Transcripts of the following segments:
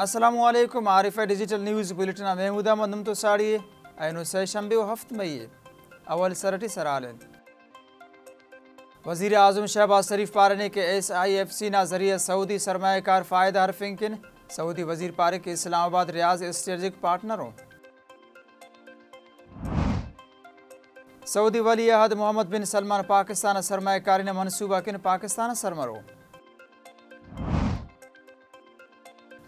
Aslam Arif digital news bulletin Mahmood Ahmed तो साड़िए शंबे हफ्त मई अवल सरटी सरालन वज़ीर अजम शहबाज शरीफ पारने के एस आई एफ़ सी ना ज़रिए सऊदी सरमाकार फ़ायदा हरफिंकिन सऊदी वज़ीर पारे के इस्लामाबाद रियाज स्ट्रेटजिक पार्टनरों। सऊदी वली अहद मोहम्मद बिन सलमान पाकिस्तान सरमाकारी ने मनसूबा किन पाकिस्तान सरमरो।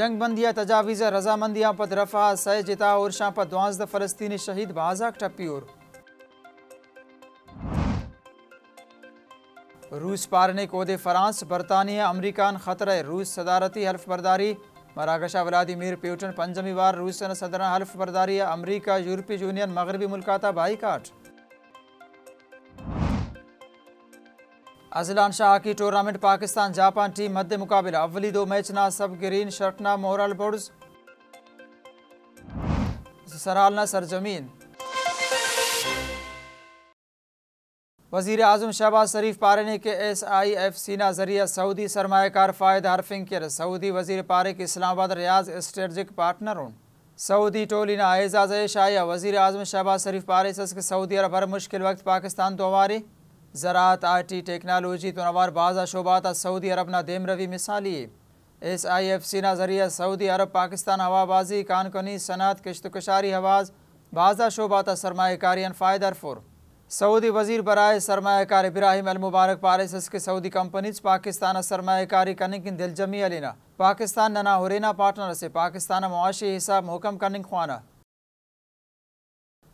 जंग बंदिया तजावीज़ रजामंदियाँ पद रफा, सह जिता और शाह पद दुआजद फ़लस्तीनी शहीद बाजाक टप्पी और। रूस पारने कोदे फ्रांस, बरतानिया, अमरीकान खतरे, रूस सदारती हल्फ बरदारी मरागशा व्लादिमीर प्यूटन पंजमी बार रूस सदर हल्फ बरदारी अमरीका, यूरोपीय यूनियन, मगरबी मुल्काता बाईकाट। अजलान शाह की टूर्नामेंट पाकिस्तान जापान टीम मध्य मुकाबला अव्वली दो मैच ना सब ग्रीन शर्टना मोरल बोर्ड्स। सरहालना सरजमीन। वज़ीर अजम शहबाज शरीफ पारने के एस आई एफ़ सी ना ज़रिए सऊदी सरमाकार फ़ायद हरफिंग के सऊदी वज़ीर पारे के इस्लामाबाद रियाज स्ट्रेटजिक पार्टनर हूँ। सऊदी टोलिना एजाज शाया वज़ीर अजम शहबाज शरीफ पारे सऊदी अरब हर मुश्किल वक्त पाकिस्तान तो हमारे ज़रात आई टी टेक्नोलॉजी तो नवार बाज़ा, शोबात, सऊदी अरब ना देम रवि मिसाली। एस आई एफ़ सी ना ज़रिए सऊदी अरब, पाकिस्तान हवाबाजी, कानकनी सनत कश्तकशारी हवाज, बाज़ा, शोबात सरमाकारियन फ़ायदा फुर सऊदी वज़ीर बरए सरमाकार इब्राहिम अल मुबारक पारिस के सऊदी कंपनीज़, पाकिस्तान सरमाकारी कनिक दिलजमी अलीना पाकिस्तान नना हुरेना पार्टनर से पाकिस्तान मुआशी हिसाब मुहकम कनिक खाना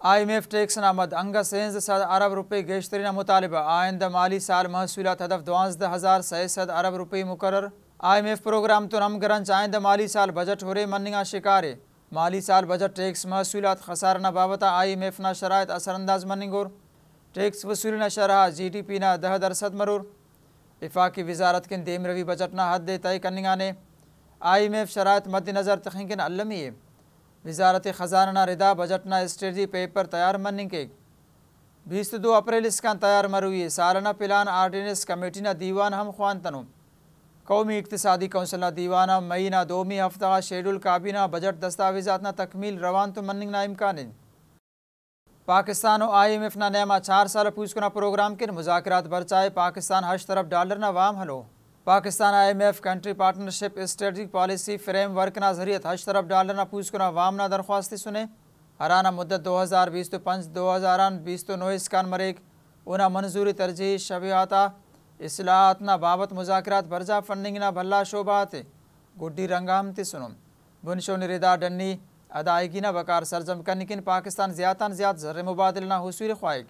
आई एम एफ़ टैक्स नामद अंग सेंज सद अरब रुपये गेशतरीन मुतालबा। आइंदा माली साल महसूलत हदफ दुआजद हज़ार सैसद अरब रुपये मुकर आई एम एफ़ प्रोग्राम तो नम गरंच आइंदा माली साल बजट हो रहे मनिंगा शिकार। माली साल बजट टैक्स महसूलत खसारना बाबता आई एम एफ़ ना शरात असरअंदाज मनिंगोर टैक्स वसूली न शरह जी डी पी ना दह दरसद मरूर। इफाकी वजारत किन देम रवी बजट ना हद तय कनिंगा ने आई एम एफ़ शरात मद्दनज़र तखिन अलमी वजारत ख़जाना रिदा, बजट ना स्ट्रेटजी पेपर तैयार मनी के। बीस दो अप्रैल इसका तैयार मरुई। सालाना प्लान आर्डिनेंस कमेटी ना दीवान हम खान तनु। कौमी इकतसादी कौंसल ना दीवाना, मई ना दोमी हफ़्ता, शेड्यूल काबीना बजट दस्तावेजात ना तकमील, रवान तो मनिंग ना इम्कान पाकिस्तान और आई एम एफ़ ना नैमा चार साल पूछकुना प्रोग्राम के मुजाकर बरचाए, पाकिस्तान हज तरफ़ डॉलर ना वाम hello. Pakistan I M F country partnership strategic policy framework ज़रिए हज तरफ़ डॉलर ना पूछकुना वाम ना दरख्वास्त सुने। हराना मुद्दत दो हज़ार बीस तो पंच, दो हज़ार बीस तो नो इसकान मरेक। उना मंजूरी तरजीह शबियाता असलाहत ना बाबत मुजाकर बरजा फंडिंग ना भल्ला शोबात गुड्डी रंगामती सुनो बुनशो निदा डन्नी। अदायगी ना बकार सरजम कनिकिन पाकिस्तान ज़्यादा ज़्यादा जर मुबादल ना हसूल ख्वाहिक।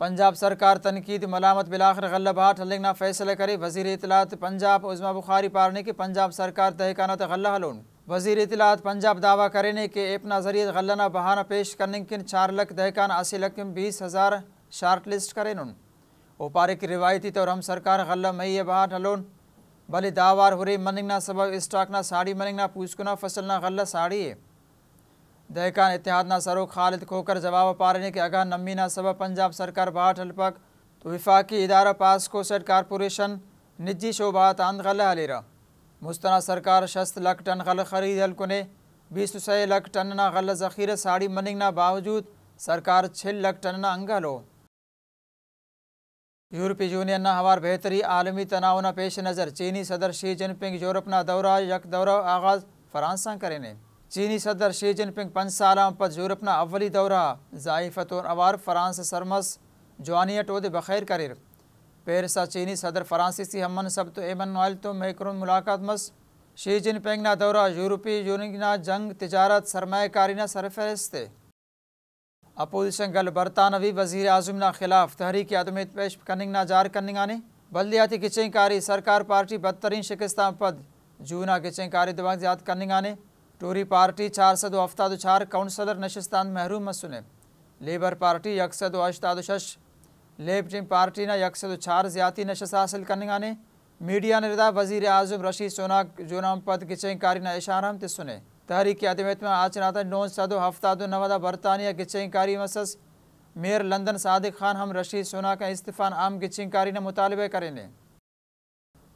पंजाब सरकार तनकीद मलामत बिलाखर गल्ला ठलिंग ना फैसला करे वज़ीर इतलात पंजाब, उजमा बुखारी पारने के पंजाब सरकार तहकाना गल्ला हलोन। वज़ीर इतलात पंजाब दावा करने के अपना ज़रिए गल्ला बहाना पेश करने किन चार लख दहकान अस्सी लख बीस हज़ार शार्ट लिस्ट करें ओ पारे की रिवायती तौर हम सरकार गल्ला मई बहाट हलोन। भले दावार हुरे मनिंग ना सबब स्टॉक ना साड़ी मनिंग ना पूछकुना फ़सल ना गल्ला साड़ी है। दहकान ना सरो खालिद खोकर जवाब पारने के अगा नमी ना सबब पंजाब सरकार बाट हलपक तो विफाकी इदारा पास को सेट कारपोरेशन निजी शोबात आंद गल हलेरा मुस्तना सरकार शस्त लख टन गल खरीद हलकुने बीस सौ लख टन ना गल जखीर साड़ी मनिंग ना बावजूद सरकार छः लख टन ना अंग हलो यूरोपीय यूनियन ना हवार बेहतरी आलमी तनाव ना पेश नज़र, चीनी सदर शी जिनपिंग, यूरोप ना दौरा, यक दौरा आगाज़ फ्रांसा करें चीनी सदर शी जिनपिंग पंच साल पद यूरोप ना अवली दौरा। ज़ाइफत और अवार फ्रांस सरमस जवानिया टोद बखैर करेर। पेरिसा चीनी सदर फ्रांसीसी हमन सब तो एमन वाल तो मैक्रोन मुलाकात मस। शी जिनपिंग ना दौरा यूरोपीय यूनियन जंग तजारत सरमाकारी ना सरफहरिस्त अपोजिशन गल बरतानवी वज़ीर आज़म खिलाफ तहरीक अदमियत पेश कनिंग ना जार कनिंग आने। बल्दियाती कारी सरकार पार्टी बदतरीन शिकस्ता पद। जूना कारी दिमाग ज़्यादा कनिंग आने। टोरी पार्टी चार सदो अफ्ताद चार काउंसलर नशिस्तान महरूम मसुने लेबर पार्टी यकसद अशताद शश। लेब टीम पार्टी ना यकसद चार ज़्यादा नशस्त हासिल करने ने मीडिया ने रिदा वज़ीर आज़म रशीद सोनाक, जोनाम पद कारी ना इशारा ते सुने। तहरीक अदमियत में आचनाता नौ सदो हफ्तादो नवदा बरतानिया गिचिंगकारी मसस। मेयर लंदन सादिक खान, हम रशीद सोना का इस्तीफान आम गिचिंगकारी ने मुतालबे करेंगे।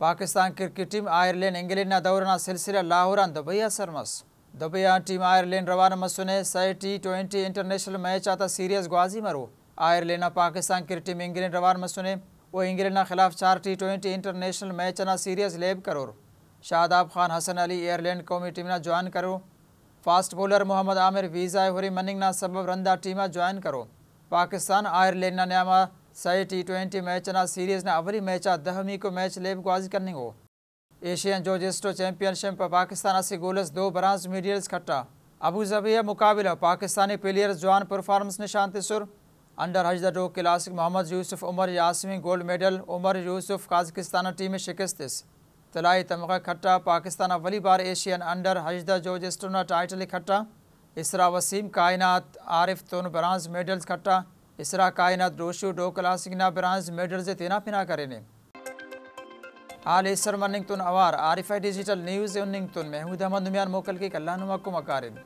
Pakistan cricket team Ireland, England दौरना सिलसिला, लाहौर दुबैया सरमस। दुबैया टीम आयरलैंड रवाना मसुने सै टी ट्वेंटी इंटरनेशनल मैच आता सीरीज़ ग्वाजी मरो। Ireland Pakistan cricket team England रवान मसुने वो इंग्लैंड खिलाफ चार टी ट्वेंटी इंटरनेशनल मैच ना सीरीज़ लेब करो। शादाब खान, हसन अली, एयरलैंड कौमी टीम ना ज्वाइन करो। Fast bowler Mohammad Amir, visa हुरी, मनिंग ना सबब रंदा टीम ज्वाइन करो। पाकिस्तान, आयरलैंड ना न्यामा सही टी ट्वेंटी मैच ना सीरीज़ ना अवरी मैच दहमी को मैच लेब ग्वाजी करनी हो। एशियन जोजिस्टो चैंपियनशिप पाकिस्तान असी गोलस दो ब्रांज मीडियल्स खट्टा। अबू जबिया मुकाबला पाकिस्तानी प्लेयर जवान परफॉर्मेंस निशान सुर अंडर हजदा डो classic Mohammad Yusuf Umar Yasmin gold medal Umar Yusuf Kazakhstan team शिकस्त तलाई तमगा खट्टा, पाकिस्तान वली बार एशियन अंडर हजदा जोजिस्टोना टाइटल खट्टा। इसरा वसीम कायनात आरिफ तोन ब्रांज मेडल्स खट्टा। इसरा कायनात रोशू डो क्लासिक ना ब्रांज मेडल्स तेना पिना करेने। हाल इसर मनिंग अवार, आरिफाई डिजिटल न्यूज़ उन्निंग तुन महमूद अहमद नुमियान मोकल के कल्लानुमा को मकारिन